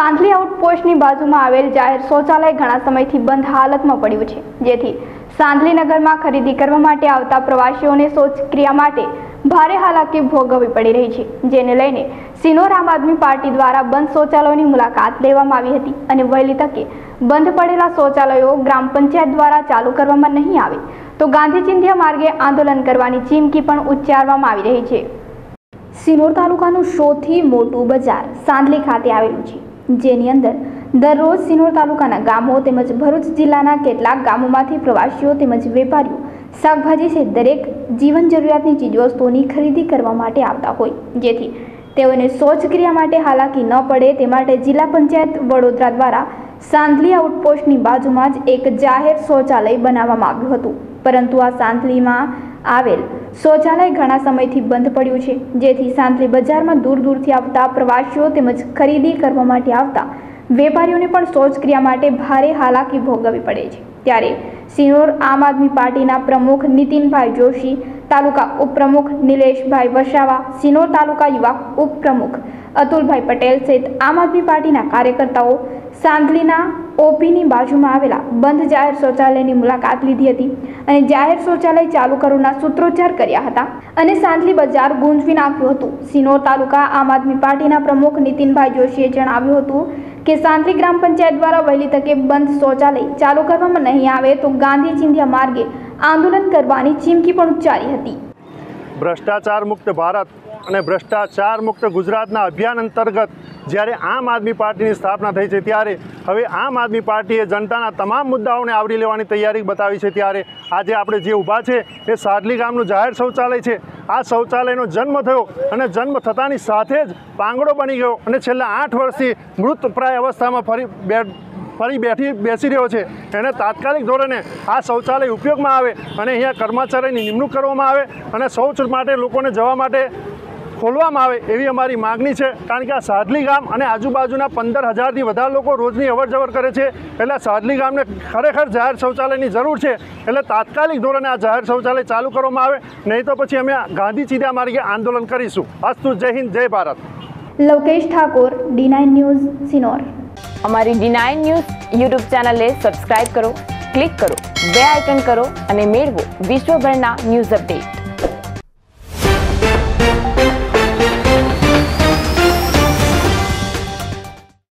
સાંથલી આઉટપોસ્ટની બાજુમાં આવેલ જાહેર શૌચાલય ઘણા સમયથી બંધ હાલતમાં પડ્યું છે. જેથી સાંથલી નગરમાં ખરીદી કરવા માટે આવતા પ્રવાસીઓને શૌચક્રિયા માટે ભારે હાલાકી ભોગવવી પડી રહી છે, જેને લઈને સિનોર આમ આદમી પાર્ટી દ્વારા બંધ શૌચાલયોની મુલાકાત લેવામાં આવી હતી અને વહેલી તકે બંધ પડેલા શૌચાલયો ગ્રામ પંચાયત દ્વારા ચાલુ કરવામાં નહીં આવે, તો ગાંધી ચિંધ્યા માર્ગે આંદોલન કરવાની ચીમકી પણ ઉચ્ચારવામાં આવી રહી છે. સિનોર તાલુકાનું સૌથી મોટું બજાર સાંદલી ખાતે આવેલું છે. જેની અંદર દરરોજ સિનોર તાલુકાના ગામો તેમજ ભરૂચ જિલ્લાના કેટલાક ગામોમાંથી પ્રવાસીઓ તેમજ વેપારીઓ શાકભાજી સહિત દરેક જીવન જરૂરિયાતની ચીજવસ્તુઓની ખરીદી કરવા માટે આવતા હોય. જેથી તેઓને શૌચક્રિયા માટે હાલાકી ન પડે તે માટે જિલ્લા પંચાયત વડોદરા દ્વારા સાંધલી આઉટપોસ્ટની બાજુમાં જ એક જાહેર શૌચાલય બનાવવામાં આવ્યું હતું. પરંતુ આ સાંથલીમાં આવેલ શૌચાલય ઘણા સમયથી બંધ પડ્યું છે. જેથી સાંથલી બજારમાં દૂર દૂરથી આવતા પ્રવાસીઓ તેમજ ખરીદી કરવા માટે આવતા વેપારીઓને પણ શૌચક્રિયા માટે ભારે હાલાકી ભોગવવી પડે છે. ત્યારે સિનોર આમ આદમી પાર્ટીના પ્રમુખ નીતિનભાઈ જોશી, તાલુકા ઉપપ્રમુખ નિલેશભાઈ વસાવા, સિનોર તાલુકા યુવા ઉપપ્રમુખ અતુલભાઈ પટેલ સહિત આમ આદમી પાર્ટીના કાર્યકર્તાઓ સાંધલીના ઓપીની બાજુમાં આવેલા બંધ જાહેર શૌચાલયની મુલાકાત લીધી હતી અને જાહેર શૌચાલય ચાલુ કરવાના સૂત્રોચ્ચાર કર્યા હતા અને સાંતલી બજાર ગુંજવી નાખ્યું હતું. સિનોર તાલુકા આમ આદમી પાર્ટીના પ્રમુખ નીતિનભાઈ જોશીએ જણાવ્યું હતું કે સાંતલી ગ્રામ પંચાયત દ્વારા વહેલી તકે બંધ શૌચાલય ચાલુ કરવામાં નહીં આવે તો ગાંધી ચિંધ્યા માર્ગે આંદોલન કરવાની ચીમકી પણ ઉચ્ચારી હતી. ભ્રષ્ટાચાર મુક્ત ભારત અને ભ્રષ્ટાચાર મુક્ત ગુજરાતના અભિયાન અંતર્ગત જ્યારે આમ આદમી પાર્ટીની સ્થાપના થઈ છે ત્યારે હવે આમ આદમી પાર્ટીએ જનતાના તમામ મુદ્દાઓને આવરી લેવાની તૈયારી બતાવી છે ત્યારે આજે આપણે જે ઊભા છે એ સાડલી ગામનું જાહેર શૌચાલય છે. આ શૌચાલયનો જન્મ થયો અને જન્મ થતાની સાથે જ પાંગડો બની ગયો અને છેલ્લા આઠ વર્ષથી મૃતપ્રાય અવસ્થામાં ફરી બેડ ફરી બેઠી બેસી રહ્યો છે. એને તાત્કાલિક ધોરણે આ શૌચાલય ઉપયોગમાં આવે અને અહીંયા કર્મચારીની નિમણૂક કરવામાં આવે અને શૌચ માટે લોકોને જવા માટે ખોલવામાં આવે એવી અમારી માગણી છે. કારણ કે આ સાદલી ગામ અને આજુબાજુના પંદર હજારથી વધારે લોકો રોજની અવર જવર કરે છે. એટલે સાદલી ગામને ખરેખર જાહેર શૌચાલયની જરૂર છે. એટલે તાત્કાલિક ધોરણે આ જાહેર શૌચાલય ચાલુ કરવામાં આવે. નહીં તો પછી અમે ગાંધી ચીધા માર્ગે આંદોલન કરીશું. અસ્તુ જય હિન્દ જય Bharat. Lokesh Thakor D nine news Sinor. અમારી ડી નાઇન ન્યૂઝ યુટ્યુબ ચેનલને સબસ્ક્રાઇબ કરો ક્લિક કરો બે આઇકન કરો અને મેળવો વિશ્વભરના ન્યૂઝ અપડેટ.